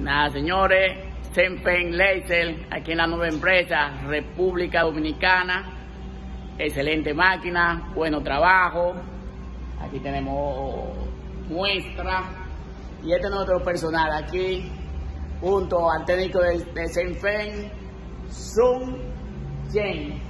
Nada, señores, Senfen Laser, aquí en la nueva empresa, República Dominicana. Excelente máquina, bueno trabajo. Aquí tenemos muestra. Y este es nuestro personal aquí, junto al técnico de, de Senfen, Sun Yen.